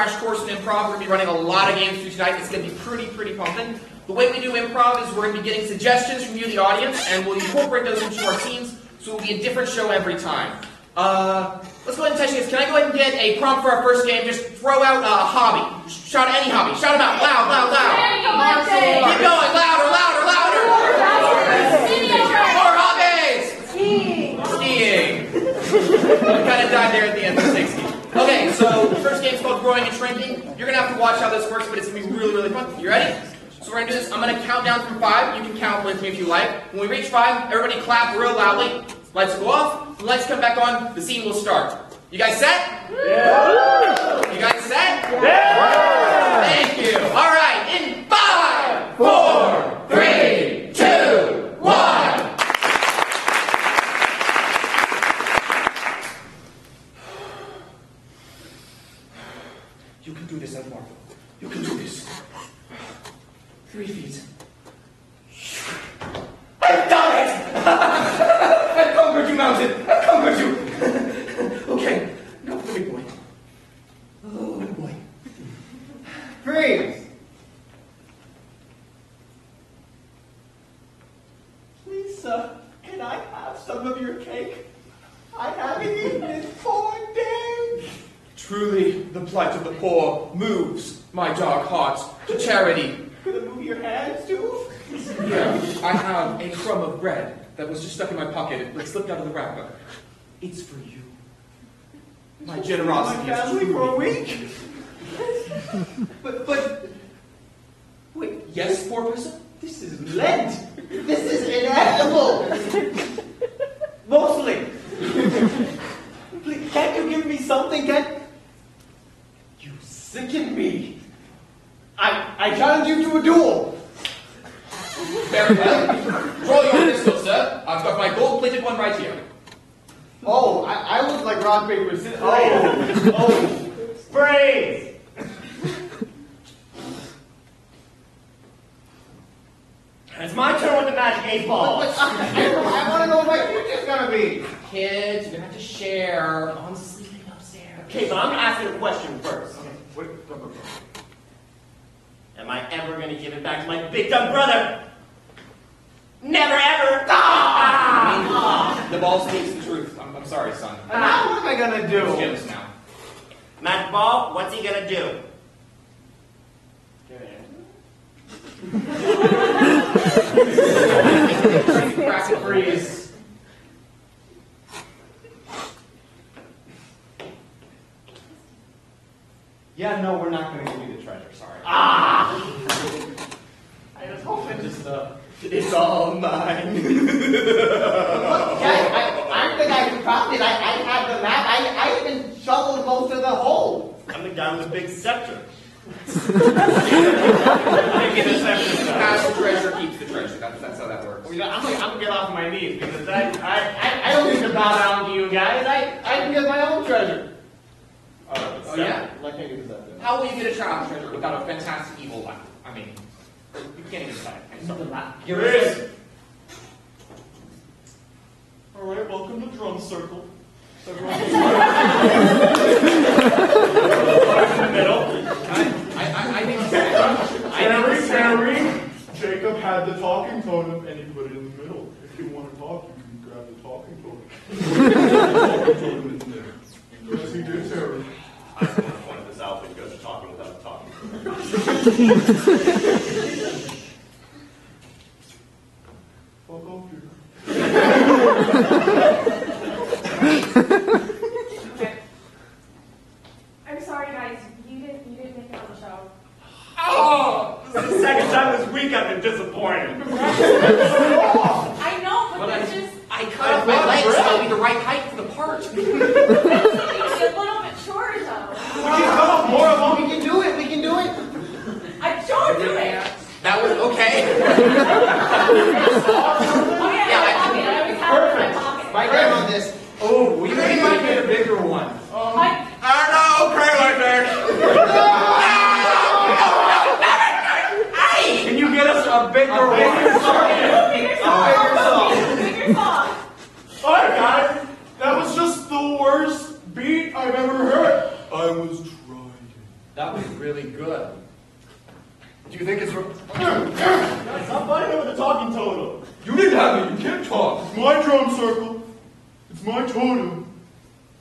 crash course in improv. We're going to be running a lot of games through tonight. It's going to be pretty, pretty pumping. The way we do improv is we're going to be getting suggestions from you, the audience, and we'll incorporate those into our scenes, so it'll be a different show every time. Uh, let's go ahead and test this. Can I go ahead and get a prompt for our first game? Just throw out a hobby. Shout out any hobby. Shout them out. Loud, loud, loud. Keep going. Louder, louder, louder. More hobbies. Skiing. I kind of died there at the end of the 60s. Okay, so the first game's called Growing and Shrinking. You're going to have to watch how this works, but it's going to be really, really fun. You ready? So we're going to do this. I'm going to count down from five. You can count with me if you like. When we reach five, everybody clap real loudly. Lights go off. When lights come back on, the scene will start. You guys set? Yeah. You guys set? Yeah. Thank you. All right. In five, four, three, two, one. You can do this, Edmar. You can do this. Three feet. I've done it! I've conquered you, mountain! I've conquered you! okay, now for the big boy. Oh, big boy. Freeze! Please, sir, can I have some of your cake? I haven't eaten in four days. Truly, the plight of the poor moves my dark heart to charity. Could I move your hands too? Here, I have a crumb of bread that was just stuck in my pocket. It slipped out of the wrapper. It's for you. My generosity My is family truly... for a week. but, but, wait, Yes, poor person? this is Lent. This is inedible. Mostly. Please, can't you give me something? Can you sicken me? I, I challenge you to a duel. Very well. Draw your pistol, sir. I've got my gold-plated one right here. Oh, I, I was like rock, paper, scissors. Oh, oh, Praise. It's my turn with the magic eight ball. but I, I want to know what my future's gonna be. Kids, you're gonna have to share. On sleeping upstairs. Okay, but I'm asking a question first. Okay, wait, go, go, go. Am I ever gonna give it back to my big dumb brother? Never ever! Ah! The ball speaks the truth. I'm, I'm sorry, son. And now what am I gonna do? do? Jim's now. Magic ball, what's he gonna do? Crack and freeze. Yeah, no, we're not gonna give you the treasure. Sorry. Ah! I was hoping just uh, it's all mine. Look, guys, I, I'm the guy who found it. I, I had the map. I, I even shoveled most of the hole. I'm the guy with the big scepter. Pass the treasure, keeps the treasure. That's, that's how that works. You know, I'm, gonna, I'm gonna get off my knees because I, I, I, I don't need to bow down to you guys. I, I can get my own treasure. Uh, oh, Oh, yeah? Like I can get that. How will you get a child treasure without a fantastic evil laugh? I mean, you can't even decide. I'm sorry. Here it is. All right, welcome to Drum Circle. Everyone in the middle. I, I, I think I Harry, think Harry, Jacob had the talking totem and he put it in the middle. If you want to talk, you can grab the talking totem. talking totem is there. Yes, he did, Harry. I don't want to point this out, but you guys are talking without talking. Fuck off, Jacob. Alright guys, that was just the worst beat I've ever heard. I was trying. That was really good. Do you think it's... Guys, stop fighting over the talking totem. You didn't have it, you can't talk. It's my drum circle. It's my totem.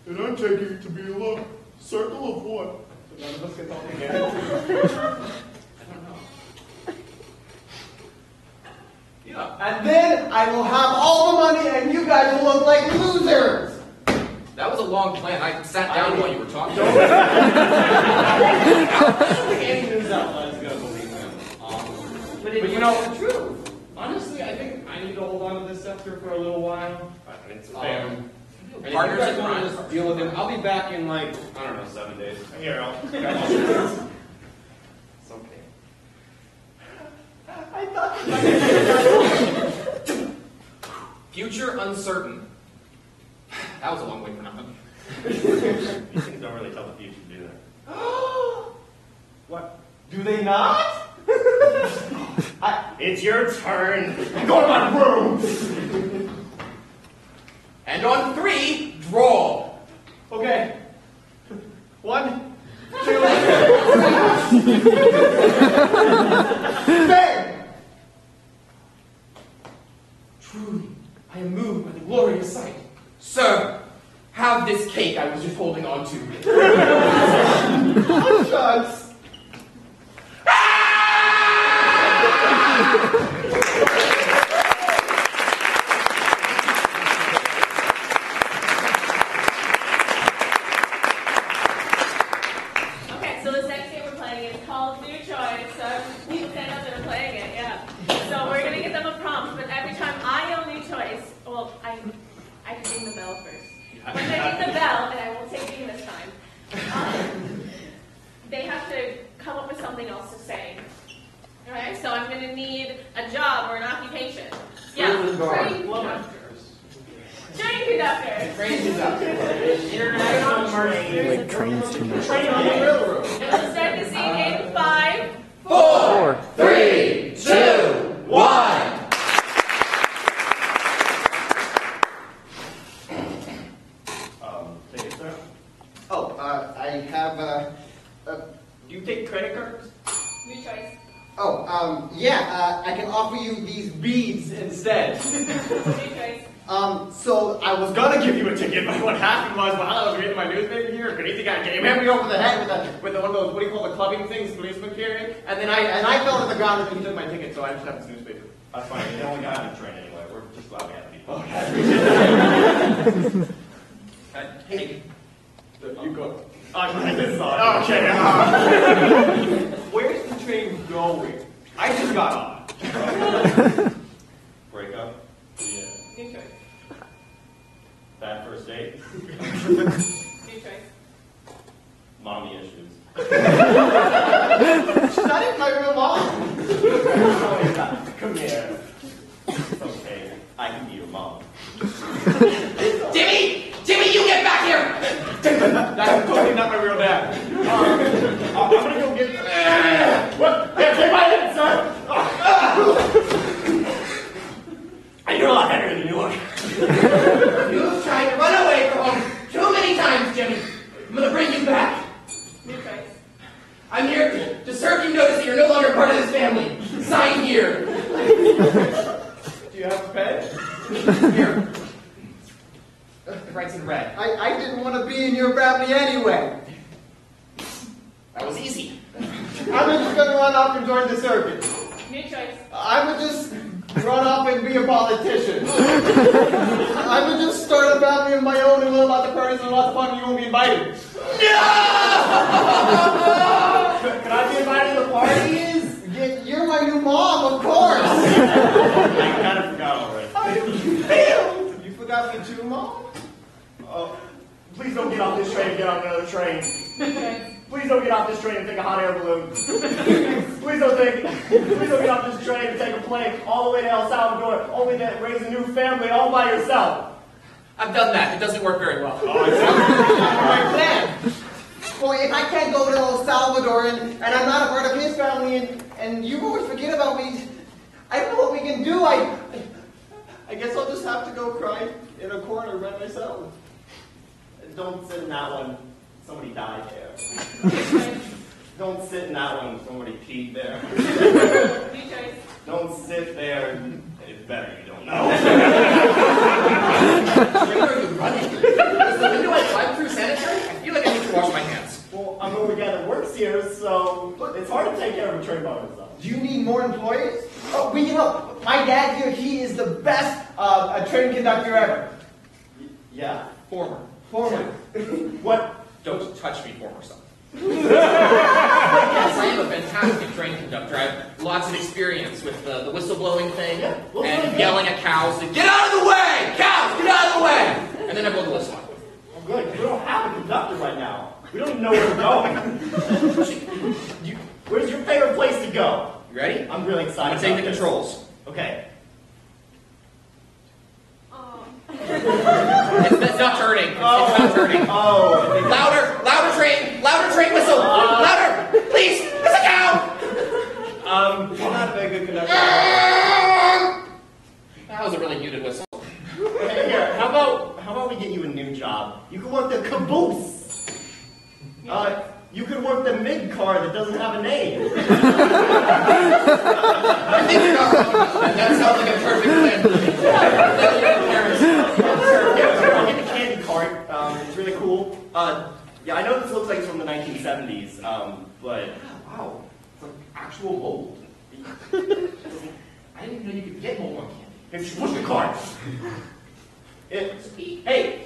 And I'm taking it to be a look. Circle of what? None of us can talk again. Yeah. And then I will have all the money and you guys will look like losers. That was a long plan. I sat down while you were talking. Don't Any news outlets gonna believe him. Um, But, it, But you you know- know, the truth. honestly, I think I need to hold on to this scepter for a little while. I mean, it's Um, fair. and if Partners you guys want to just deal with him, I'll be back in like I don't know seven days. Here, I'll. It's okay. I thought Future uncertain. That was a long way for nothing. These things don't really tell the future, do they? What? Do they not? I, It's your turn. Go to my room! And on three, draw. okay. One, bang! Truly, I am moved by the glorious sight. Sir, have this cake I was just holding on to. Okay, so this next game we're playing is called New Choice. So people stand up and are playing it, yeah. So we're gonna give them a prompt, but every time I yell New Choice, well, I I can ring the bell first. When I ring the bell, and I won't say Dean this time, um, they have to come up with something else to say. Alright, so I'm gonna need a job or an occupation. Yeah, train conductors. Train conductors. Train conductor. International emergency. Like trains too much. Train on the railroad. And we'll start the scene in five, Four, three, two, one. Um, take it, sir. Oh, uh, I have, uh, uh, Do you take credit cards? New Choice. oh, um, yeah, uh, I can offer you these beads instead. New Choice. Um, so I was Gonna give you a ticket, but what happened was while I was reading my newspaper here, crazy guy came hit me over the head with, the, with the, one of those, what do you call the clubbing things policemen carry? And then I, and I fell to the ground and he took my ticket, so I just have this newspaper. That's fine. You're the only guy on the train anyway. We're just glad we have people. Hey, You go. I'm this side. Okay. uh, Where's the train going? I just got on. Break up. Yeah. Choice. Bad first date. New Choice. Mommy issues. That is my real mom. Come here. It's okay. I can be your mom. Jimmy! Jimmy, you get back here! That's totally not my real dad. Uh, I'm gonna go get. What? Yeah, take my head, sir. You're a lot better than you look. You've tried to run away from home too many times, Jimmy. I'm gonna bring you back. New Choice. I'm here to, to serve you notice that you're no longer part of this family. Sign here. Do you have a pen? Here. It writes in red. I, I didn't want to be in your family anyway. That was easy. I'm just gonna run off and join the circus. New Choice. I would just run off and be a politician. I would just start a family of my own and live out the parties and lots of fun and you won't be invited. No! Can I be invited to the parties? You're my new mom, of course. I kind of forgot already. you forgot me too, mom? Oh, please don't get off this train and get on another train. New Choice. Please don't get off this train and take a hot air balloon. please don't take, please don't get off this train and take a plane all the way to El Salvador, only to raise a new family all by yourself. I've done that. It doesn't work very well. my plan. Boy, if I can't go to El Salvador and, and I'm not a part of his family and, and you always forget about me, I don't know what we can do. I, I guess I'll just have to go cry in a corner by myself. Don't send that one. Somebody died there. Don't sit in that one. Somebody peed there. Don't sit there. It's better you don't know. Where are you running? Is the window I climbed through sanitary? I feel like I need to wash my hands. well, I'm the only guy that works here, so it's hard to take care of a train by myself. Do you need more employees? Oh, we can help. My dad here, he is the best uh, a train conductor ever. Yeah. Former. Former. What? Don't touch me, former son. yes, I am a fantastic train conductor. I have lots of experience with the, the whistle blowing thing Yeah, well, and good. yelling at cows to get out of the way! Cows, get out of the way! And then I blow the whistle. Oh, good. We don't have a conductor right now. We don't even know where we're going. You- Where's your favorite place to go? You ready? I'm really excited. I'm gonna take the this. controls. Okay. Oh. It's, it's not turning. It's, it's not turning. Oh. Louder, louder train, louder train whistle, louder, please, it's a cow! Um, I'm not a very good conductor. That was a really muted whistle. Hey, here, how about how about we get you a new job? You could work the caboose. Uh, you could work the mid car that doesn't have a name. I think you're not wrong. That, that sounds like a perfect plan. Yeah, I'll get the candy cart. Um, it's really cool. Uh, yeah, I know this looks like it's from the 1970s, um, but Wow, it's like actual mold. I didn't even know you could get mold on candy. if you push the cart. Hey,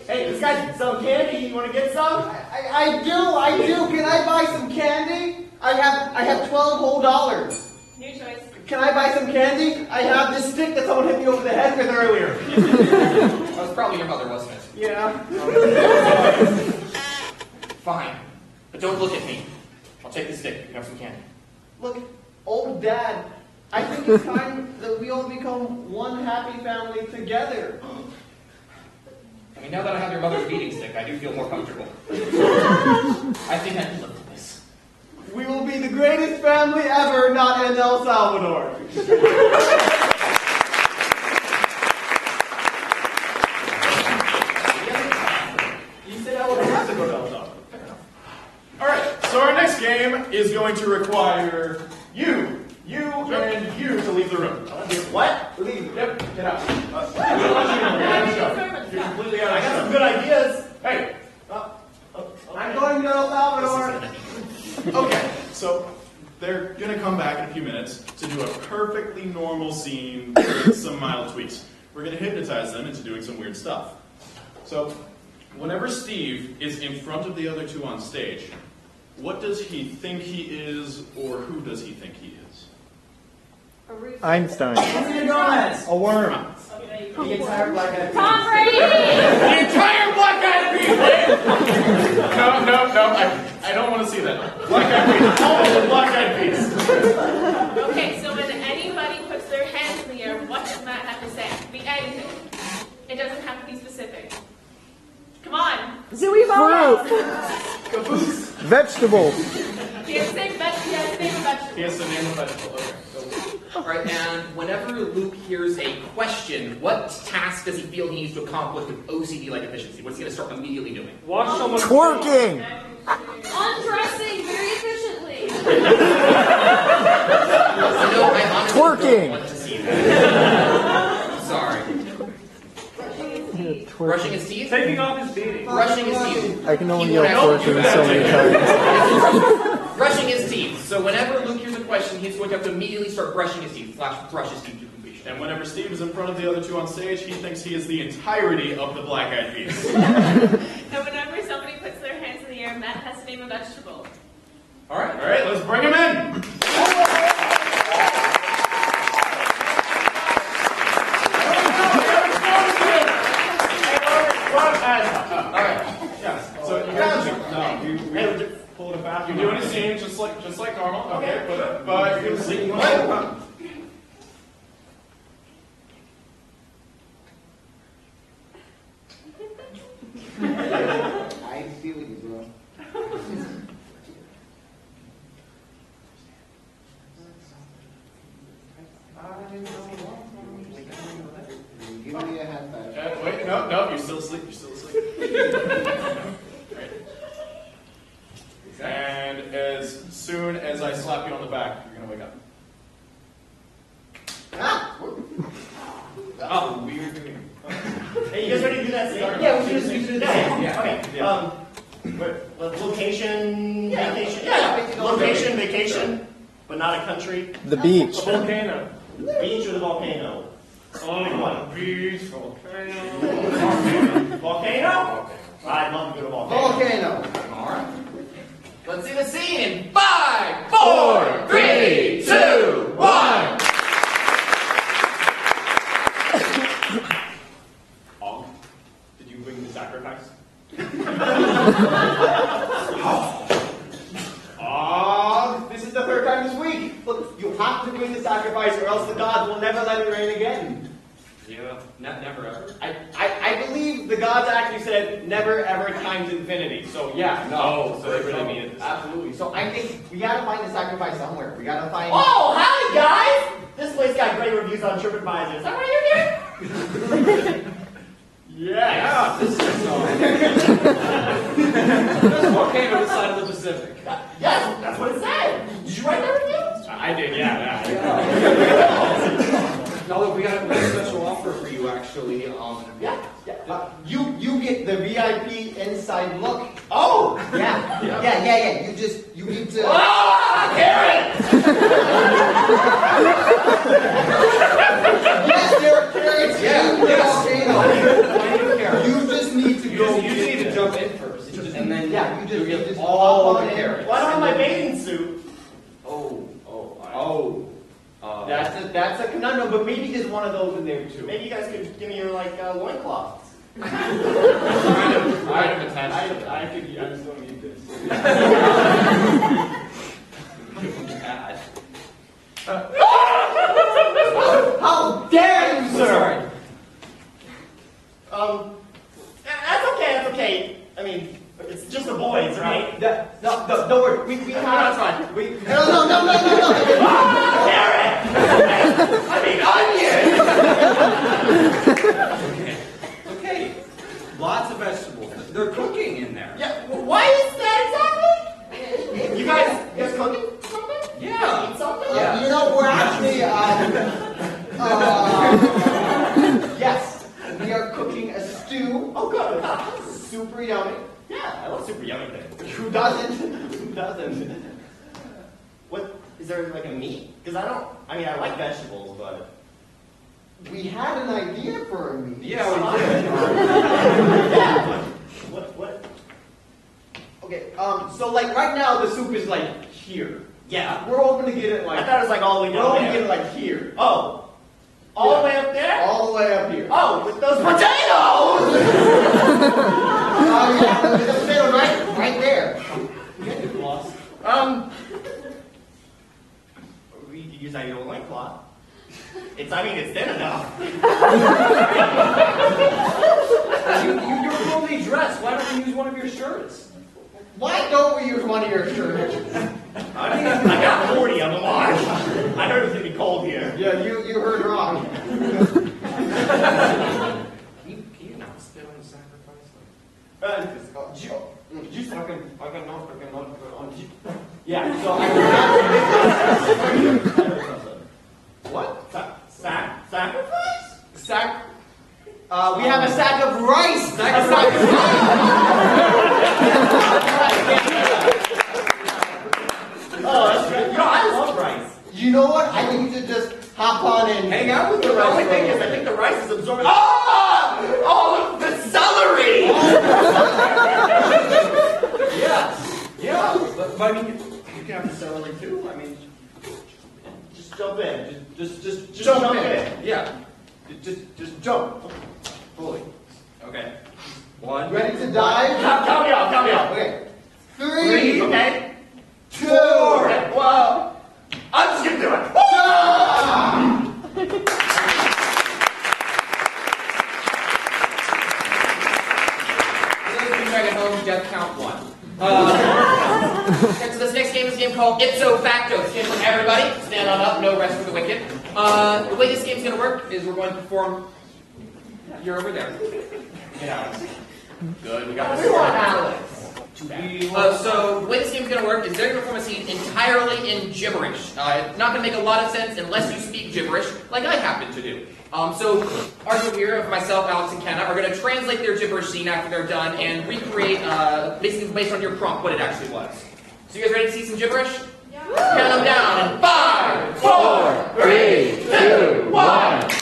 hey, this guy's selling candy. You want to get some? I, I do, I do. Can I buy some candy? I have I have 12 whole dollars. New choice. Can I buy some candy? I have this stick that someone hit me over the head with earlier. That was probably your mother, wasn't it? Yeah. Fine, but don't look at me. I'll take the stick. You have some candy. Look, old dad, I think it's time that we all become one happy family together. I mean, now that I have your mother's beating stick, I do feel more comfortable. I think I can live with this. We will be the greatest family ever, not in El Salvador. You said I would have to go to El Salvador. All right, so our next game is going to require you, you, and you to leave the room. What? Leave. Yep, get out. You're completely out. I got some good ideas. Hey, Uh, uh, I'm going to El Salvador. okay, so they're gonna come back in a few minutes to do a perfectly normal scene with some mild tweaks. We're gonna hypnotize them into doing some weird stuff. So, whenever Steve is in front of the other two on stage, what does he think he is, or who does he think he is? Einstein. Gomez. A worm. The entire black eyed Tom Brady! The entire Black Eyed Peas! no, no, no, I, I don't want to see that. Black Eyed Peas. All of the Black Eyed Peas. Okay, so when anybody puts their hands in the air, what does Matt have to say? Be anything. It doesn't have to be specific. Come on. Fruit. Caboose. Vegetables. He has to say veg- he has to name a vegetable. He has to name a vegetable. Okay. All right, and whenever Luke hears a question, what task does he feel he needs to accomplish with OCD-like efficiency? What's he going to start immediately doing? Watch someone. Twerking. Undressing very efficiently. You know, I honestly Twerking. don't want to see that. Sorry. Twerking. Brushing his teeth? Taking off his beating. Brushing his teeth. I can only yell won't have to do twerking so many times. Brushing his teeth. So whenever Luke hears a question, he's going to have to immediately start brushing his teeth. Flash, brush his teeth to completion. And whenever Steve is in front of the other two on stage, he thinks he is the entirety of the Black Eyed Peas. And whenever somebody puts their hands in the air, Matt has to name a vegetable. All right. All right, let's bring him in. All right. Yes. So you guys, no, you, Hey, we're just pulling it back. you're doing a scene just like just like normal. Okay, but but you're gonna see. What? I feel you, bro. Give me a high five. Uh, wait, no, no, you're still asleep. You're still asleep. And as soon soon as I slap you on the back, you're gonna wake up. Ah, Oh, weird doing. Hey, you guys ready to do that scene? Yeah, we should- we should do Yeah, that. yeah, okay. Um, what, what, location, Yeah, vacation? yeah, Yeah, vacation. location, vacation, but not a country. The beach. Volcano. Beach or the volcano? Only one. Beach, volcano. Volcano? I'd love to go to volcano. volcano. All right. Let's see the scene in five, four, three, two, one. Og, did you bring the sacrifice? Ah, this is the third time this week. Look, you have to bring the sacrifice, or else the gods will never let it rain again. Yeah, not never ever. I, I, I believe the gods actually said never ever times infinity. So yeah, no. Oh, so they really mean it. Absolutely. So I think we gotta find the sacrifice somewhere. We gotta find. Oh, howdy guys! This place got great reviews on TripAdvisor. Is that why you're here? Yeah, this is This is volcano this side of the Pacific. Yes, that's what it said. Did you write that review? I did, yeah, yeah. No, look, we got a special offer for you, actually. Um, Yeah. Yeah, uh, you you get the VIP inside look. Oh! Yeah, yeah, yeah, yeah. You just you need to. Ah, Karen! Yes, there are carrots Yeah, in the yes. volcano. You just need to You go. just, you just need to jump in first, and then Yeah, you just, you you get just all the on in. carrots. Why don't I have my bathing suit? Oh, oh, I, Oh, uh, that's a that's a conundrum. But maybe there's one of those in there too. Maybe you guys could give me your, like, uh, loincloths. Of, kind of attached I. I could. I just don't need this. How dare you, sir? Um, that's okay, that's okay. I mean, it's just the boys, right? That, no, no, don't worry. We, we No, have. that's fine. We, no, no, no, no, no, no. Karen! I mean, onion! Okay, lots of vegetables. They're cooking in there. Yeah, well, why is that exactly? You guys, you guys cooking something? Yeah. Eat something? Uh, you know, we're actually. Um, uh, yes, we are cooking a stew. Oh, good. Super yummy. Yeah, I love super yummy things. Who doesn't? Who doesn't? What, is there like a meat? Because I don't, I mean, I like vegetables, but. We had an idea for a meat. Yeah, we did. Yeah, what, what? Okay, um, so like right now the soup is like here. Yeah. We're hoping to get it like. I thought it was like all the way we're down hoping to get it like here. Oh. All the way up there? All the way up here. Oh, with those potatoes! Oh yeah, the, the potato right, right there. Um, we could use that old loincloth. It's, I mean, it's thin enough. You, you, you're fully dressed. Why don't you use one of your shirts? Why don't we use one of your shirts? I mean, I got 40 of them on. I heard it's gonna be cold here. Yeah, you you heard wrong. Can you, can you not spit on the sacrifice? Uh, Just fucking, fucking not, fucking not, on. yeah, so I What? Sa- sac- sacrifice? Sack. Uh, we have a sack of rice. A sack of Oh, that's right. You know, I love rice. You know what? I think you should just hop on and Hang out with the the only thing is, I think the rice is absorbing. Ah! All of the celery! Yeah, yeah. But, but I mean, you can have the celery too. I mean, Just jump in. just, just, just, just Jump jump, in. in. Yeah. Just, just jump fully. Okay. One. Ready to dive? Count, count me out, count me out. Okay. Three, Three, okay? two, Okay, well, I'm just gonna do it. For those of you home, death count one. Uh, so this next game is a game called Ipso Facto. It's a game for everybody. Stand on up, no rest for the wicked. Uh, the way this game's going to work is we're going to perform. You're over there. Get out. Good, we got this. We want Alex. Too bad. Uh, so the way this game's gonna work is they're gonna perform a scene entirely in gibberish. Uh, it's not gonna make a lot of sense unless you speak gibberish, like I happen to do. Um, so our group here of myself, Alex, and Kenna are gonna translate their gibberish scene after they're done and recreate, uh, basically based on your prompt, what it actually was. So you guys ready to see some gibberish? Count them down in five, four, three, two, one.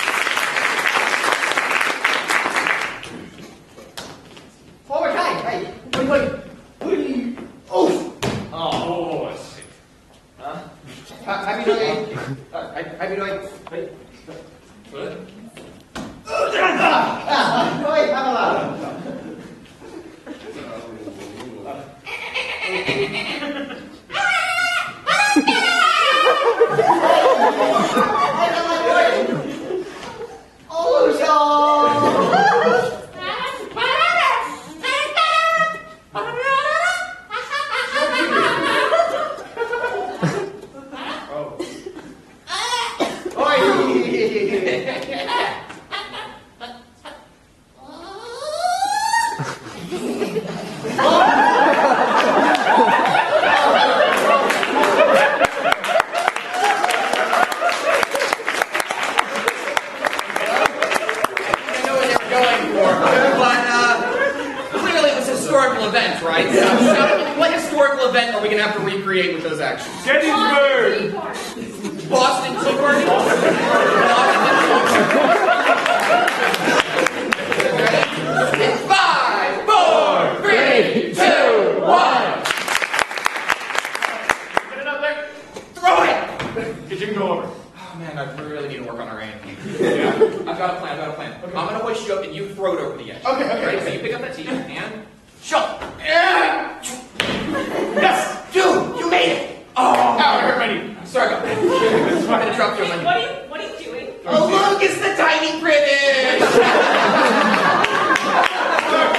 What are you, what are you doing? Oh look, it's the tiny British!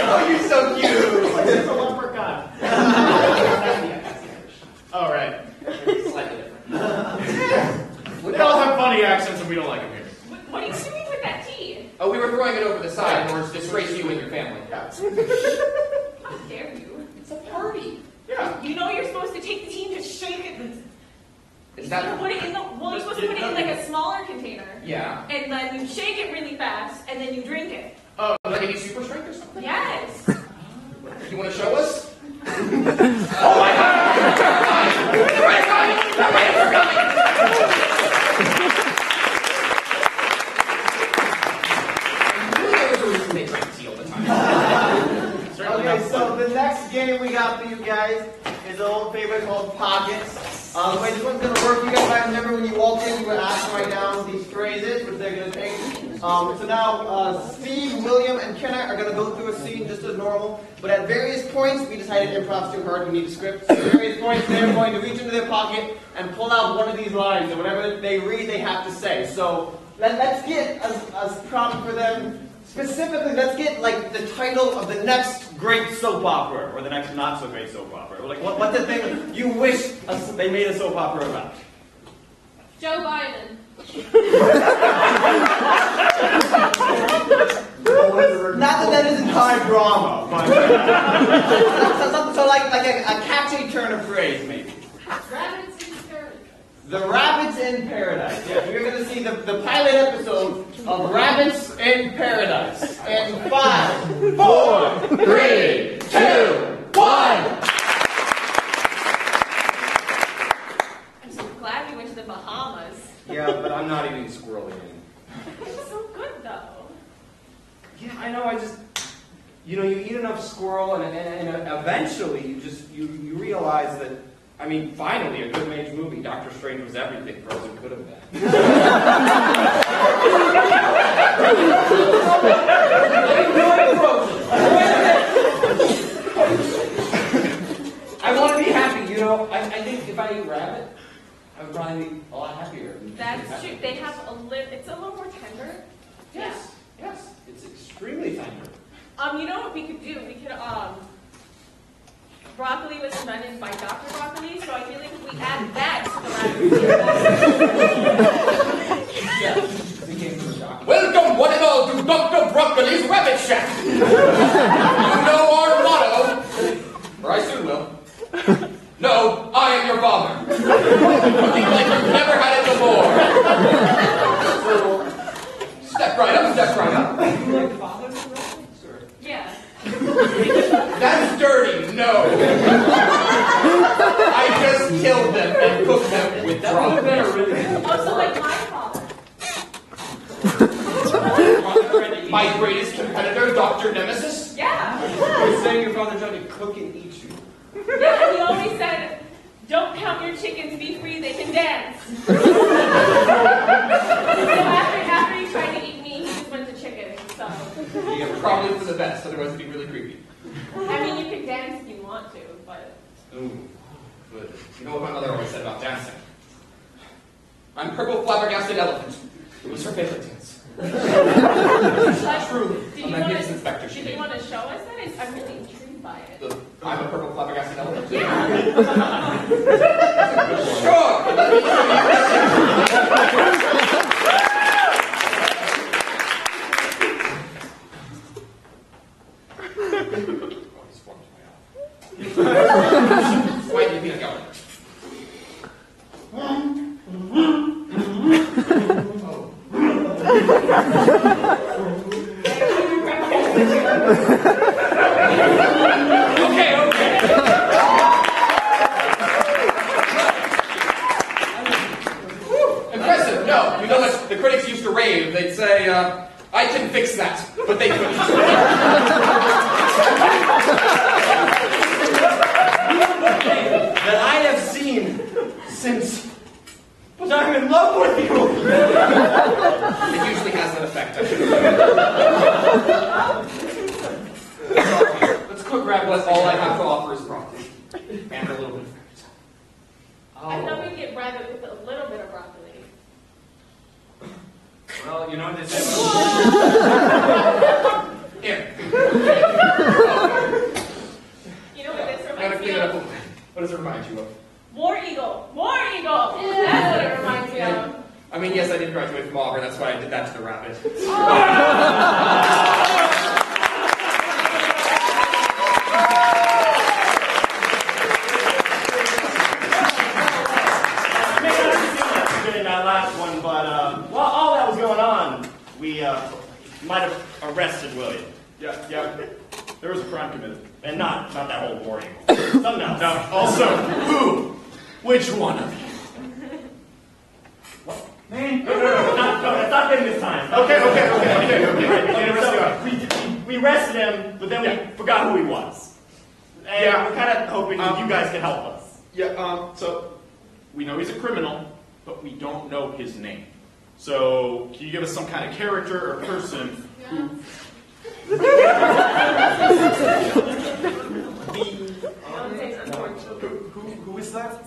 oh, you're so cute! it's a leprechaun. All right. Slightly different. They all have funny accents and we don't like them here. What, what are you doing with that tea? Oh, we were throwing it over the side in order to disgrace you and your family. How dare you? It's a party. Yeah. You know you're supposed to take the tea and just shake it. and- Is You're supposed to that... put it in the, well, you're supposed to put it in like a smaller container. Yeah. And then you shake it really fast, and then you drink it. Oh, like I need super strength or something? Yes. You want to show us? oh my god! They're coming! They're coming! I knew there was a reason they drank tea all the time. Certainly Okay, not so fun. the next game we got for you guys is an old favorite called Pockets. Um, the way this one's gonna work, you guys might remember when you walked in, you were asked to write down these phrases, which they're gonna take. Um, so now, uh, Steve, William, and Kenna are gonna go through a scene just as normal, but at various points, we decided improv's too hard, we need a script. So at various points, they're going to reach into their pocket and pull out one of these lines, and whatever they read, they have to say. So let, let's get as, as prompt for them Specifically, let's get like the title of the next great soap opera or the next not so great soap opera. Like, what, what's the thing you wish a, they made a soap opera about? Joe Biden. Not that that isn't high drama, but so, so, so like like a, a catchy turn of phrase, maybe. Skirt. The Rabbits in Paradise. Yeah, you're gonna see the, the pilot episode of Rabbits in Paradise. In five, four, Three, two, one! I'm so glad we went to the Bahamas. Yeah, but I'm not eating squirrel again. It's so good though. Yeah, I know. I just, you know, you eat enough squirrel, and, and, and eventually you just you you realize that. I mean, finally, a good mage. Doctor Strange was everything Frozen could have been. I want to be happy, you know. I, I think if I eat rabbit, I would probably be a lot happier. That's true. They have a little, It's a little more tender. Yes, yes, it's extremely tender. Um, you know what we could do? We could broccoli was invented by Dr. Broccoli, so I feel like if we add that to the yeah, Welcome, one and all, to Dr. Broccoli's Rabbit Shack! you know our motto, or I soon will. No, I am your father. Looking like you've never had it before. step right up, step right up. Father's Yeah. That's dirty. No. I just killed them and cooked them with that would have really Oh, so like my father. my greatest competitor, Dr. Nemesis? Yeah. You're saying your father tried to cook and eat you. Yeah, he always said, don't count your chickens, be free, they can dance. after, he tried to eat me, he just went to. Yeah, probably for the best, otherwise it'd be really creepy. I mean, you can dance if you want to, but. Ooh, good. You know what my mother always said about dancing? I'm purple flabbergasted elephant. It was her favorite dance. Truly, Did a you magnificent wanna- specter she Did you made. want to show us that? It's- I'm really intrigued by it. The- I'm a purple flabbergasted elephant. Yeah. Sure. Let me show you. Why do you think I got it? Okay, okay. Whew, Impressive. No, you know what the critics used to rave? They'd say, uh, "I can fix that," but they couldn't. That I have seen since but I'm in love with you. It usually has that effect. I should- Let's quick grab what all I have to offer is broccoli and a little bit of carrots. I thought we'd get bread with a little bit of broccoli. Well, you know what they say Here. You know what this I gotta reminds me clean it up. a of? little. What does it remind you of? War Eagle. War Eagle. That's what it reminds me of. I mean, yes, I did graduate from Auburn. That's why I did that to the rabbit. You may not have seen us during that last one, but uh, while all that was going on, we uh, might have arrested William. Yeah, yeah. There was a crime committed. And not not that whole war eagle. Something else. Now, also, who? Which one of you? Man, no, no, no, not, no, it's not him this time. It's not Okay, okay, okay, okay, okay. Okay, Okay, so we, we arrested him, but then Yeah. we forgot who he was. And Yeah. we're kind of hoping Um, you guys can help us. Yeah, um, so we know he's a criminal, but we don't know his name. So, can you give us some kind of character or person who Don't say unfortunately. who, who, is that?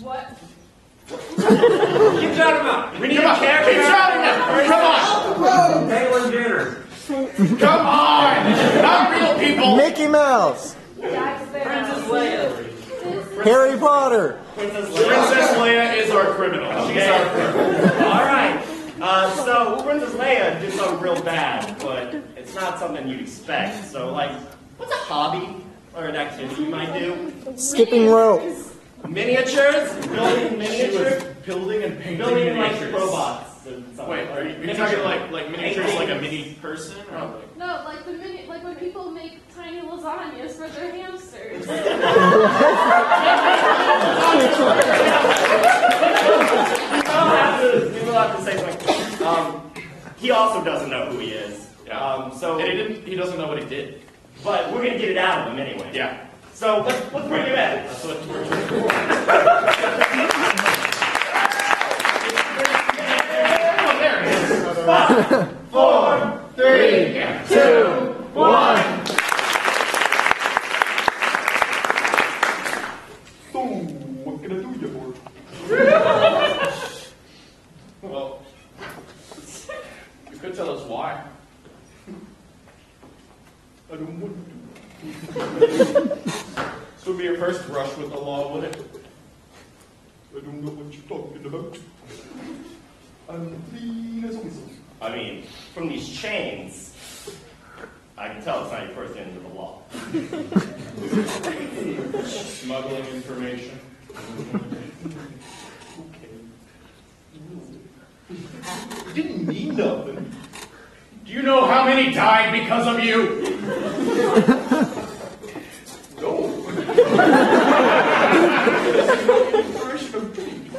What? Keep shouting. We need a keep shouting! Come on! Come on! Not real people! Mickey Mouse. Princess Leia. Harry Potter. Princess Leia. Princess Leia is our criminal. She's Okay. our criminal. All right. Uh, so Princess Leia did something real bad, but it's not something you'd expect. So, like, what's a hobby or an activity you might do? Skipping rope. Miniatures? Building She miniatures? building and painting Building like miniatures. robots. and something. Wait, are you, you're Miniature. talking like like miniatures like a mini person or like? No, like the minute, like when people make tiny lasagnas for their hamsters. People have to, people have to say something. Um, he also doesn't know who he is. Yeah. Um, so, And he didn't. He doesn't know what he did. but we're gonna get it out of him anyway. Yeah. So let's, let's bring him in. That's what we're doing. Oh, there he is. Five, four, three, two, one. So, what can I do you for? well, you could tell us why. I don't want to. this would be your first brush with the law, would it? I don't know what you're talking about. I'm clean as a whistle. I mean, from these chains, I can tell it's not your first into the law. Smuggling information. okay. Didn't mean nothing. Do you know how many died because of you? no. Impression of drink.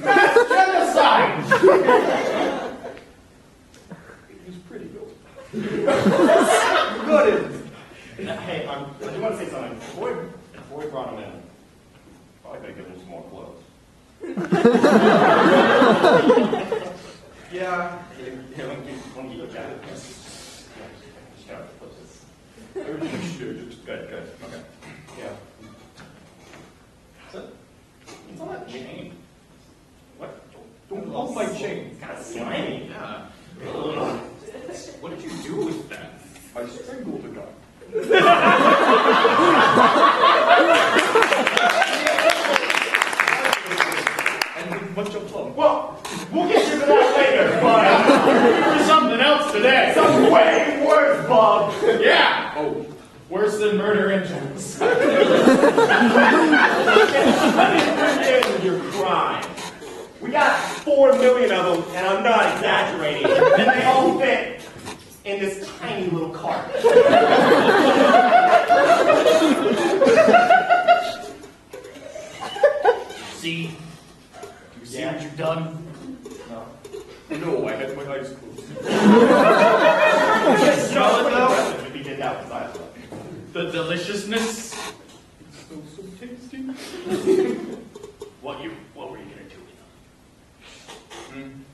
Mass genocide! He's pretty good. Good. Hey, um, I do want to say something. Before we, before we brought him in, probably could have given him some more clothes. yeah. Yeah, let me keep, let me keep your jacket. Yeah, just gotta put this. Everything's good. Good, good. Okay. Yeah. So, it's on that chain. What? Don't hold my chain. It's kind of slimy. Yeah. Ugh. What did you do with that? I strangled the guy. and with much aplomb. Well, we'll get you to that later, but For something else today. something way worse, Bob. Yeah. Oh, worse than murder engines. Here's your crime. We got four million of them, and I'm not exaggerating. And they all fit in this tiny little cart. See? You see Yeah. what you've done? No. No, I had my eyes closed. Smell it though? If he did that with eyes closed. The deliciousness. So, so tasty. what you, what were you gonna do with them?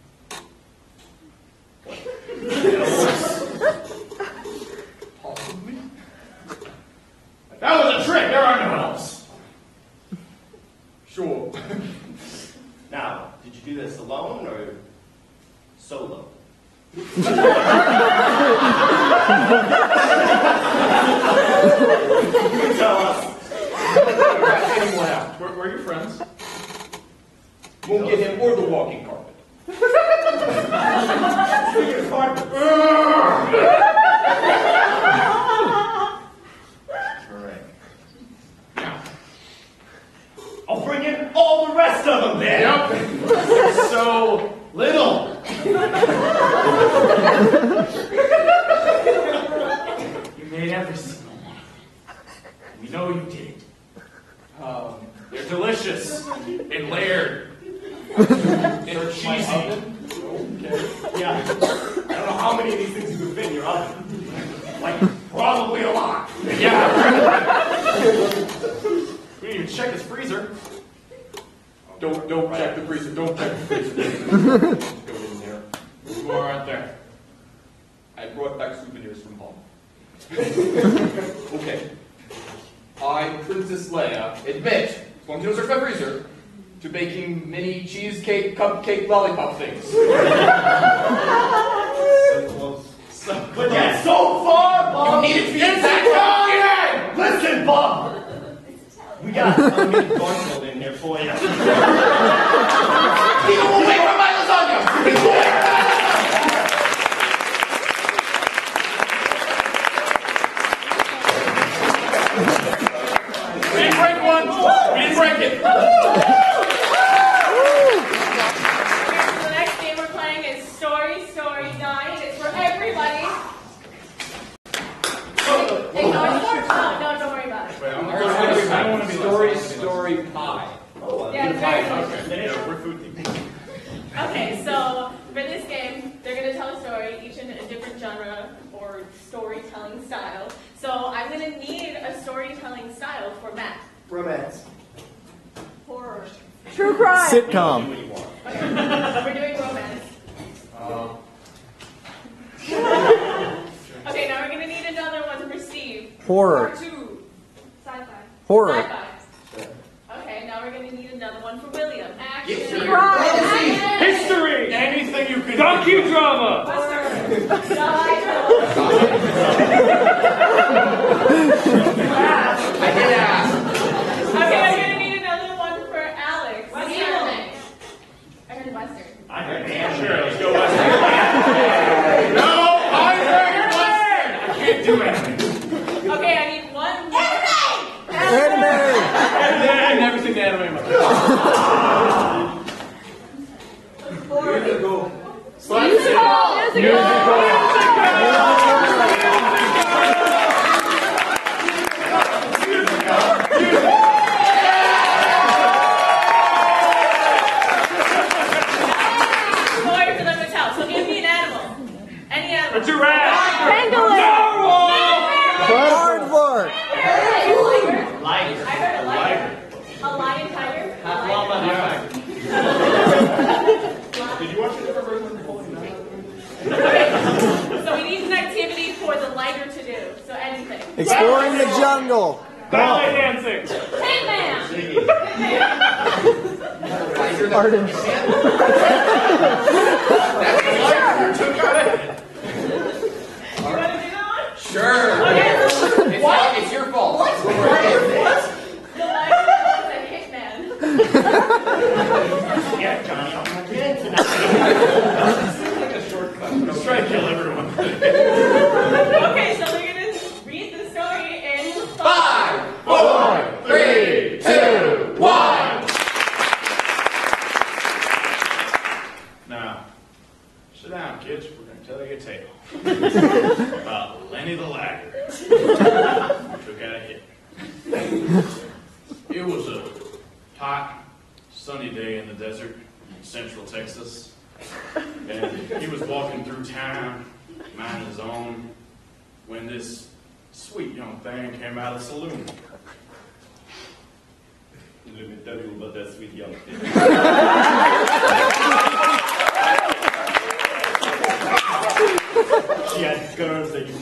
Possibly. That was a trick. There are no elves. Sure. Now, did you do this alone or solo? You tell us. Anyone out? Were, were your friends? Won't get him or the walking carpet. Speaking of carpet. Correct. Now. I'll bring in all the rest of them then. Yep. so little. you made every single one. We know you did. Um, they're delicious and layered. They're cheesy. Okay. Yeah. I don't know how many of these things you could fit in your oven. Like, probably a lot. Yeah. we didn't even check his freezer. Don't don't check the freezer. Don't check the freezer. Just go in there. You are out there. I brought back souvenirs from home. okay. I, Princess Leia, admit, going to search my freezer, to baking mini cheesecake, cupcake, lollipop things. So close. So, But yeah, so far, Bob. You need it to be It's exact. Listen, Bob. We got a mini Garfield in here for you. People will wait for my lasagna! People will wait for my we didn't break one. We didn't break it. The next game we're playing is Story, Story, Die. It's for everybody. Hey, no, it's for, no, no, don't worry about it. I don't want to be Story, story, pie. Yeah, it's very Okay. Yeah, we're food people. Okay, so for this game, they're going to tell a story, each in a different genre or storytelling style. So I'm going to need a storytelling style for Matt. Romance. Horror. True crime. Sitcom. What do you want? We're doing romance. Uh. Okay, now we're going to need another one for Steve. Horror. Two. Sci-fi. Horror. Sci-fi. Okay, now we're going to need another one for William. Action. Yes, sir. Crime. History! Anything you can. Docudrama! I did ask. Okay, I'm gonna need another one for Alex. Western. I heard Western. I heard damn Sure, let's go Western. no, I heard Western. I can't do anything. Okay, I need one more. Anime. I've never seen the anime myself. Musical. Musical. Musical. Exploring the jungle. Ballet dancing. Hitman. Artemis. Sure. What? it's your fault. What's? The a hitman. yeah, Johnny, I'm not getting tonight. this is like a shortcut. Try to kill everyone.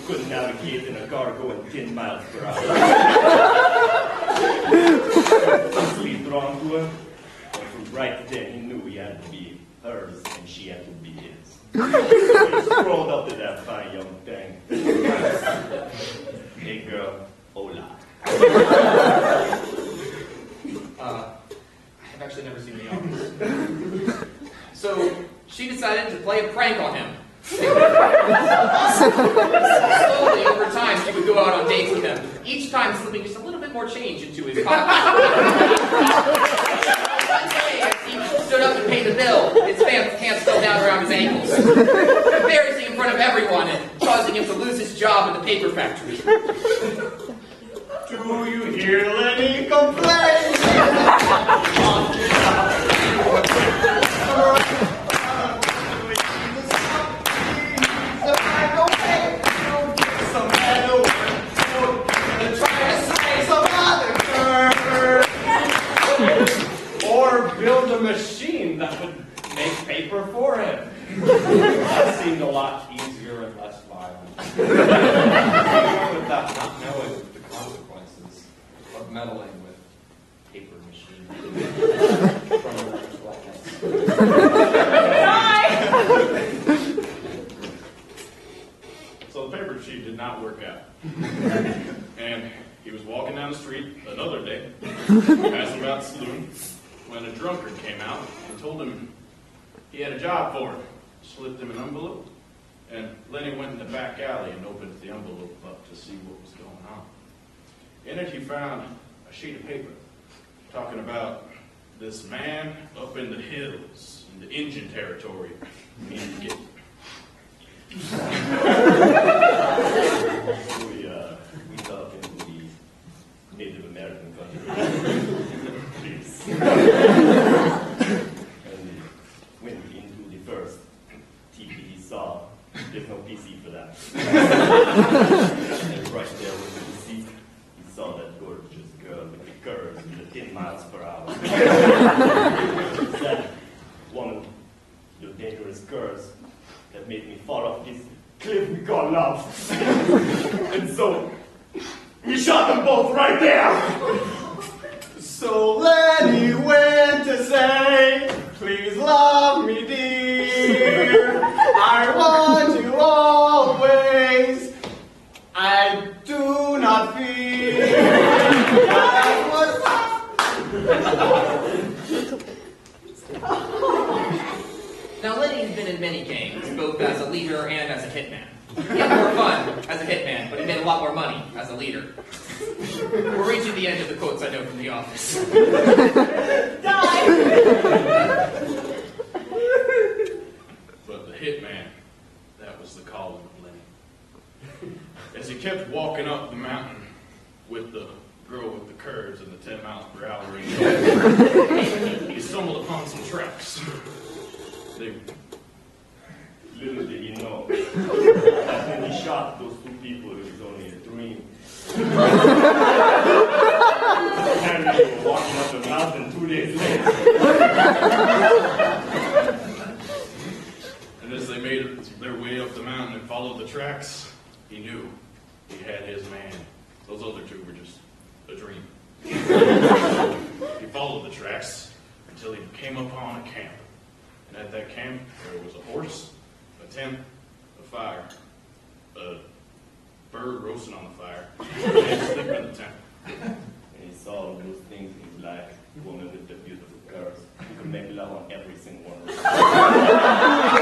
couldn't navigate in a car going 10 miles per hour. Easily drawn to her, but from right then he knew he had to be hers and she had to be his. he strolled up to that fine young paper factory. Do you hear Lenny complain? Energy found a sheet of paper talking about this man up in the hills, in the engine territory, we get. As they made their way up the mountain and followed the tracks, he knew he had his man. Those other two were just a dream. he followed the tracks until he came upon a camp. And at that camp, there was a horse, a tent, a fire, a bird roasting on the fire, and sleep in the tent. And he saw those things in his life, woman with the beautiful curves. He could make love on every single one of them.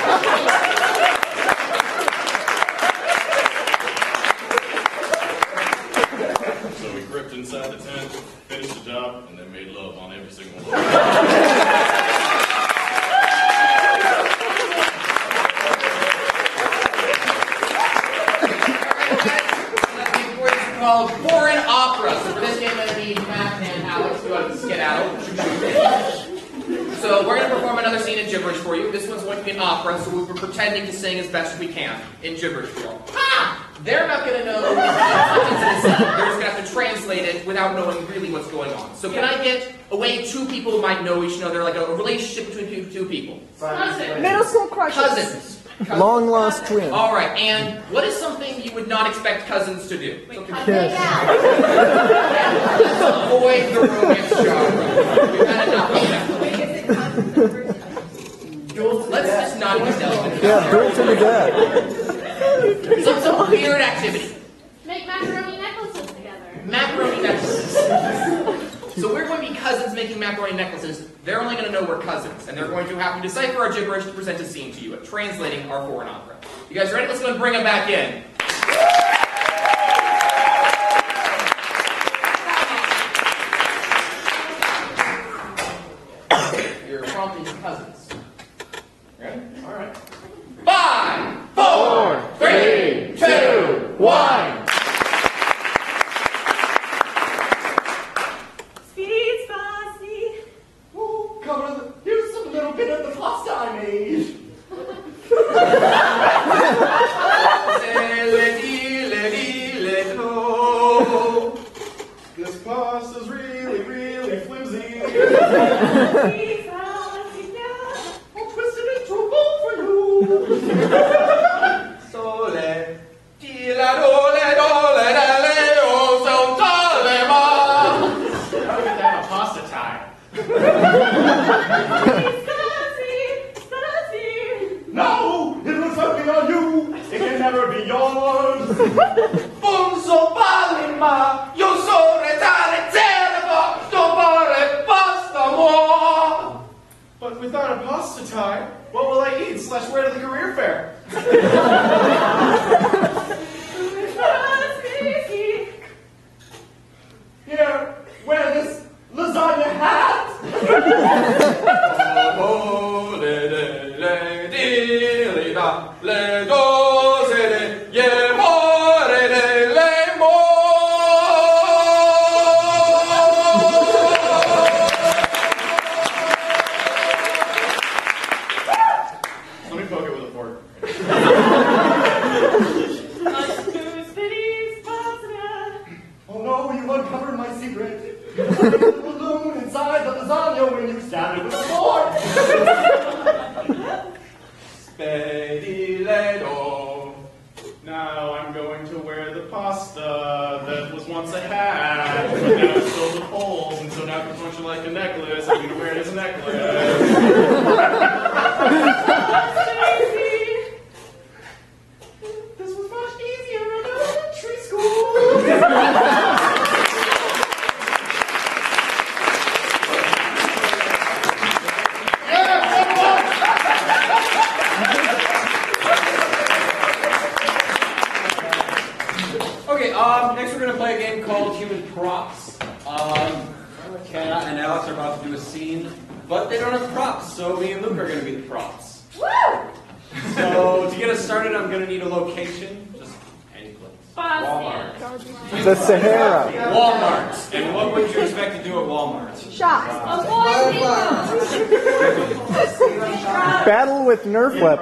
opera, so we're pretending to sing as best we can in gibberish form. Ah! They're not going to know the contents of the scene. They're just going to have to translate it without knowing really what's going on. So can I get away two people who might know each other, like a, a relationship between two, two people? Cousin. Middle school crushes. Cousins. Long lost twin. All right, and what is something you would not expect cousins to do? Something Kiss. Let's avoid the romance genre. We've had enough of that. Let's just not even delve into Yeah, that. do it to the death. Some, some weird activity. Make macaroni necklaces together. Macaroni necklaces. So we're going to be cousins making macaroni necklaces. They're only going to know we're cousins, and they're going to have to decipher our gibberish to present a scene to you, translating our foreign opera. You guys ready? Let's go and bring them back in.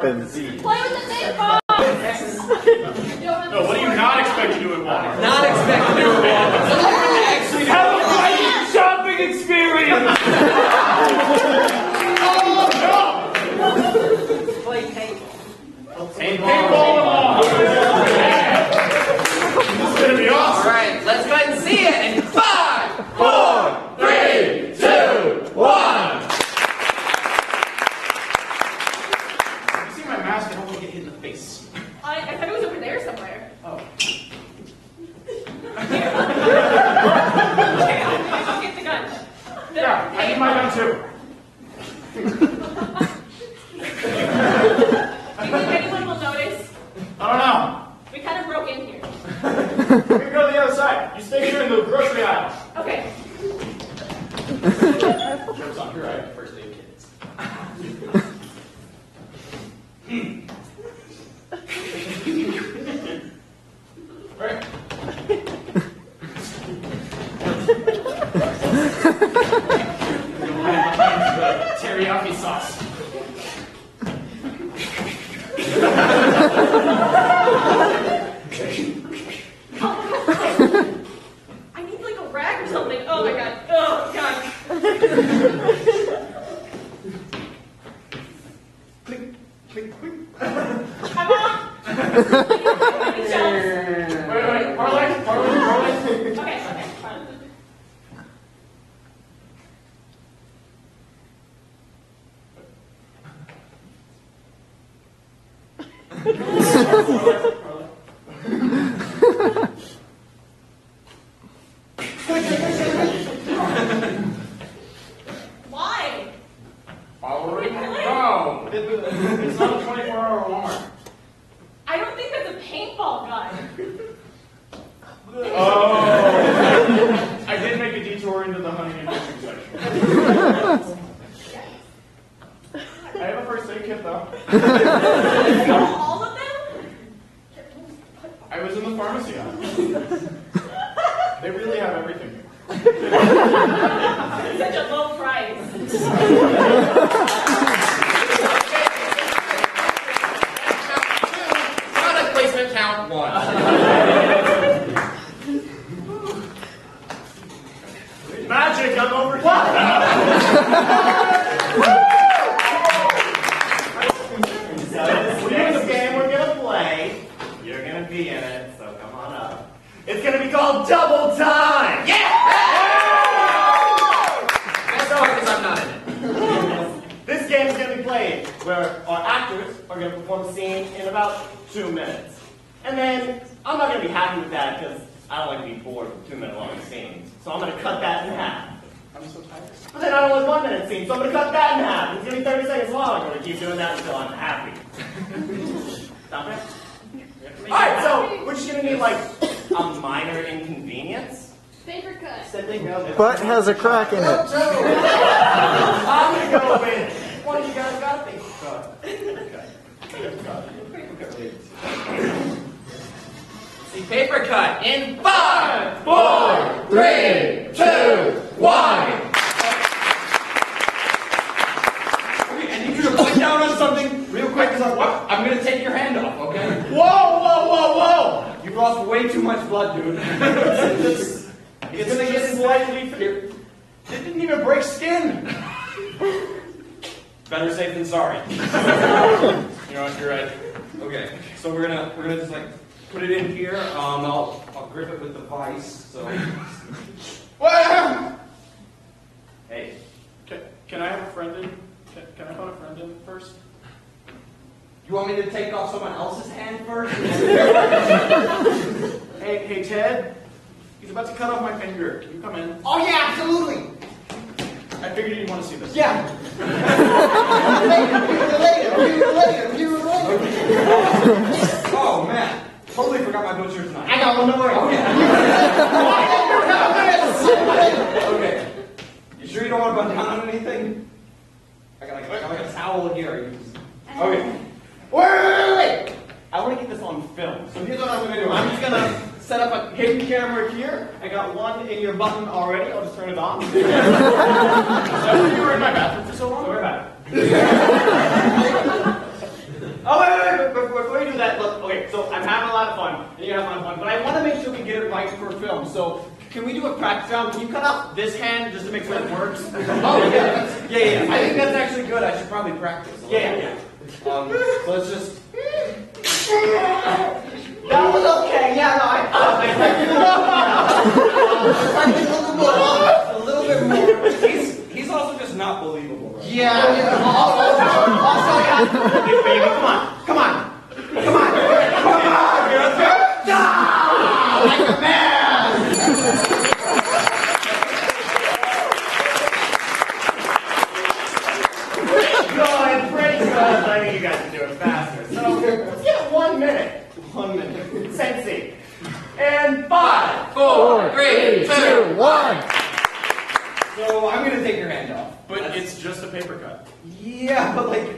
Weapons. Z. Stay here in the grocery aisle. Okay. Joke's on you, right? First aid kits. Right. Teriyaki sauce. I need like a rag or something. Oh my god. Oh god. Come on. Any shelves? Wait, wait, parlay, parlay, parlay. Okay, okay. fine. Why? Parlay, no. It- It's not a 24-hour Walmart. I don't think that's a paintball gun. Oh. I did make a detour into the hunting and fishing section. I have a first aid kit though. All of them? I was in the pharmacy aisle. They really have everything here. Such a low price. Product placement count one. Magic, I'm over here. so this next game we're gonna play, you're gonna be in it, so come on up. It's gonna be called Double Time! Yeah! That's all because I'm not in it. This game is going to be played where our actors are going to perform a scene in about two minutes. And then I'm not going to be happy with that because I don't like to be bored with two minute long scenes. So I'm going to cut that in half. I'm so tired. But then I don't like one minute scenes, so I'm going to cut that in half. It's going to be 30 seconds long. I'm going to keep doing that until I'm happy. Stop it? Alright, so we're just going to need like a minor inconvenience. Paper cut. Butt has a crack in it. I'm gonna go with one of you guys got a paper cut. See paper cut in five, four, three, two, one. I need you to put down on something real quick because I'm, I'm going to take your hand off, okay? Whoa, whoa, whoa, whoa! You've lost way too much blood, dude. it's It's gonna get slightly Here. It didn't even break skin. Better safe than sorry. You know what? You're right. Okay, so we're gonna we're gonna just like put it in here. Um, I'll I'll grip it with the vice. So Well, hey, can, can I have a friend in? Can, can I phone a friend in first? You want me to take off someone else's hand first? Hey, hey, Ted. He's about to cut off my finger. Can you come in? Oh yeah, absolutely. I figured you'd want to see this. Yeah. later, later, later, view later. oh man, totally forgot my butcher's knife. I got one, don't worry. Okay, you sure you don't want to button down on anything? I got like, I got like a towel here. You just- Okay. Wait, wait, wait, wait. I want to get this on film. So here's what I'm going to do. I'm just going to set up a hidden camera here. I got one in your button already. I'll just turn it on. Why you were in my bathroom for so long? Don't worry about it. oh, wait, wait, wait. Before, you do that, look, okay, so I'm having a lot of fun, and you're having a lot of fun, but I want to make sure we get it right for film. So, can we do a practice round? Can you cut off this hand just to make sure it works? Oh yeah, Yeah, yeah, yeah. I think that's actually good. I should probably practice. Yeah, yeah. Um, let's just. That was okay. Yeah, no, I. I a little bit, a little bit more. He's he's also just not believable. Right? Yeah, yeah. Also, also, yeah. Hey, baby, come on, come on, come on, come on. Go. Ah, like a man. I think you guys can do it faster. So let's give it one minute. One minute. Sensei. And five. Four, three, two, one. So I'm gonna take your hand off. But it's just a paper cut. Yeah, but like,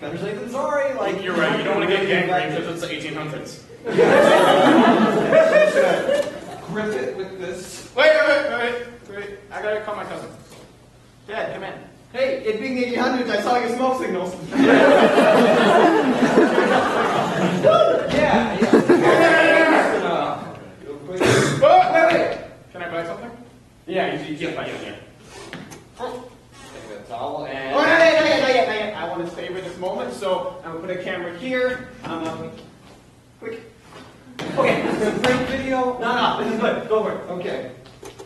better safe than sorry. Like, You're right, you don't want to get gangrene because it's the 1800s. grip it with this. Wait, wait, wait, wait, wait. I gotta call my cousin. Dad, come in. Hey, it being the 1800s, I saw your smoke signals. Yeah, yeah. Real quick. Oh, wait, wait. Can I buy something? Yeah, you, you can't find it here. Take the towel and. Oh, not yet, not yet, not yet, not yet. I want to savor this moment, so I'm gonna put a camera here. Um, quick. Okay, It's a great video. no, no, this is good. Go for it. Okay.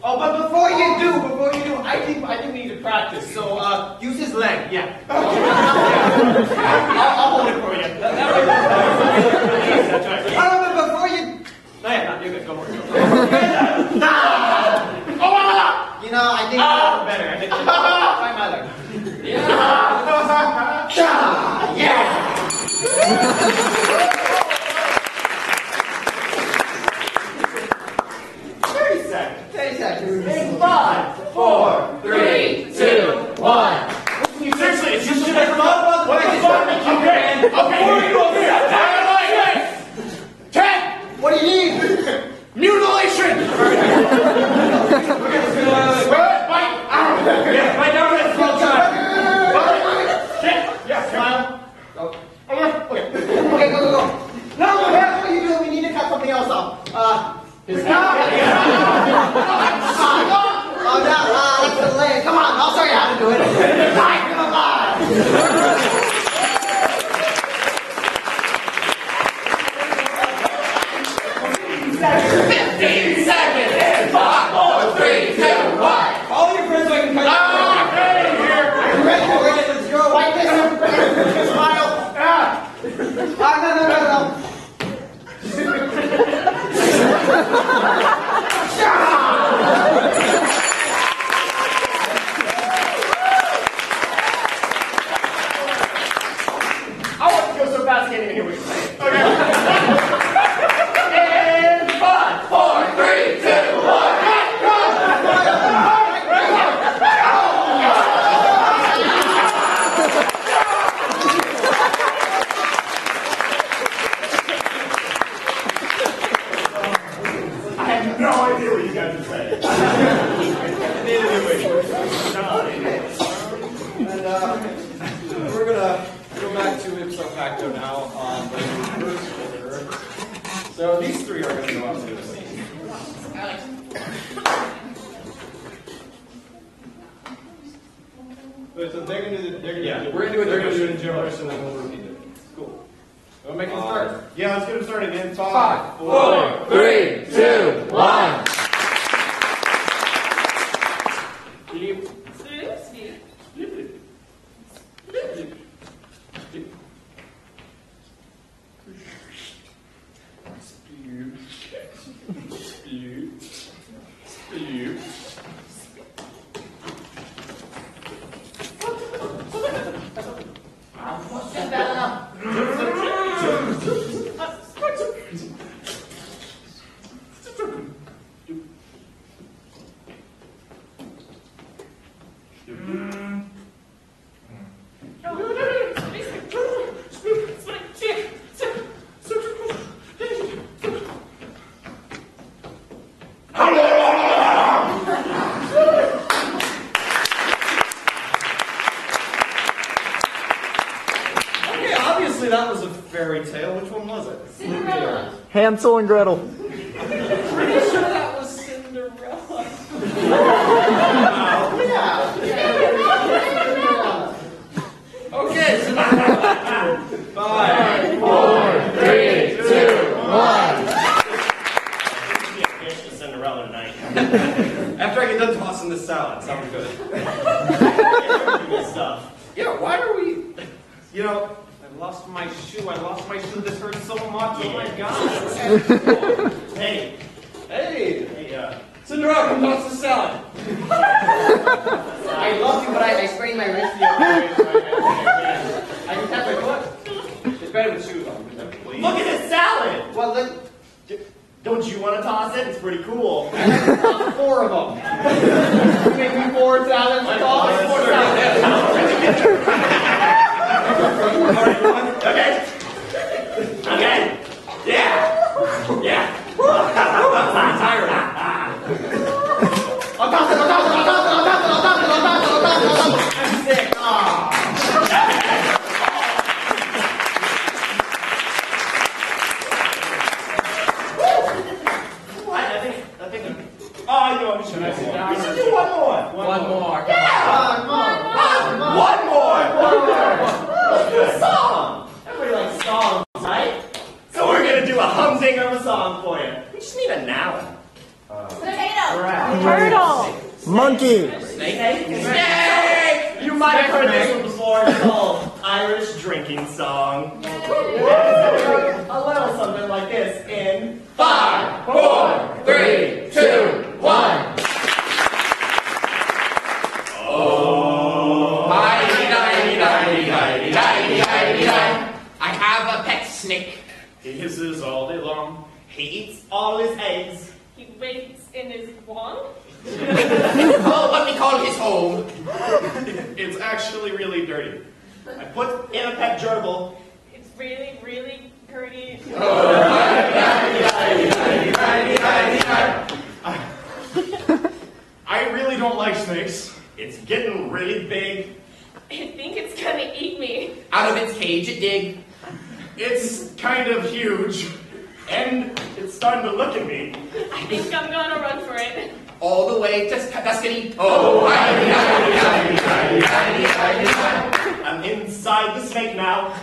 Oh, but before you do, before you do, I think I think we need to practice. So, uh, use his leg. Yeah. I'll, I'll hold it for you. That's right. Oh, but before you, no, yeah, no, you're good. Go for it. oh, you know, I think Ah. better. I think my mother. Thirty seconds. Thirty seconds. In five, four, three, two, one. Seriously, it's just shit I forgot. What the fuck? Okay, okay. Before you go there, Ten! What do you need? Mutilation! Yeah, right down that slow time. Yeah, smile. Okay. Okay, go, go, go. No, no, that's what you do. We need to cut something else off. Uh, his cow. Oh, no, that's the. Come on, I'll show you how to do it. Bye, come on. Fifteen seconds! In. All I can. Ah. Ah, no, no, no, no. Hansel and Gretel. Pretty sure that was Cinderella. Okay, so five. Three, two, one. Be a fish to Cinderella tonight. After I get done tossing this salad, sounds good. Good stuff. Yeah, why are we? You know, I lost my shoe. I lost my shoe. This hurts so much. Oh my god. Hey, Hey, hey, uh, Cinderella, come toss the salad. I love you, but I, I sprained my wrist the other day. so I- I- I can't. I can tap my foot. It's better with shoes on. Please. Look at this salad! Well, then, Don't you want to toss it? It's pretty cool. uh, four of them. you make me four salads to toss? Four salads. Okay. Okay. Yeah. Yeah. I'm tired. I'll toss it, I'll toss it, I'll toss it, I'll toss it, I'll toss it, I'll toss it, I'll toss it, I'll toss it. I'm sick. Ah. I, I think. I think. Oh, I know. I'm just gonna sit down We should or- do one more. One more. Yeah. Come on, come on. One more. One more. Let's do a song. Everybody likes songs, right? So we're gonna do a humdinger of a song for you. We just need a noun. Potato. Turtle. Monkey. Snake. Snake. You might have heard this one before. It's called Irish Drinking Song. A little something like this in Five, four, three, two, one. Oh. Hi, di, di, di, di, di, di, di. I have a pet snake. He hisses all day long. He eats all his eggs. He waits in his wong. Oh, what we call his home. It's actually really dirty. I put in a pet gerbil. It's really, really dirty. Oh, I really don't like snakes. It's getting really big. I think it's gonna eat me. Out of its cage it dig. It's kind of huge. And it's starting to look at me. I think I'm gonna run for it. All the way to Tuscany. Oh. I'm inside the snake now.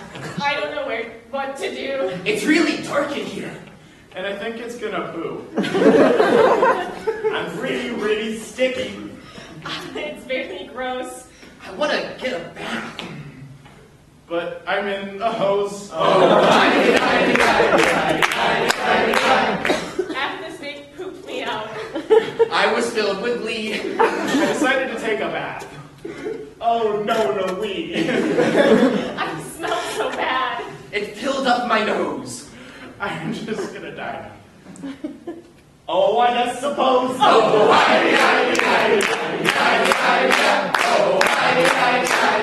I don't know where what to do. It's really dark in here. And I think it's gonna poo. I'm really, really sticky. It's very gross. I want to get a bath. But I'm in a hose. After I was filled with glee. I decided to take a bath. Oh no, no, we. I smell so bad. It filled up my nose. I'm just gonna die now. Oh, I just suppose. Oh, I, I, hi, hi, hi, hi, hi, hi. Oh, hi, hi, hi,